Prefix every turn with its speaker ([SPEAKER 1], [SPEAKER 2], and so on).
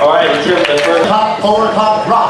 [SPEAKER 1] All right, let's hear it for. Pop, polar pop, rock.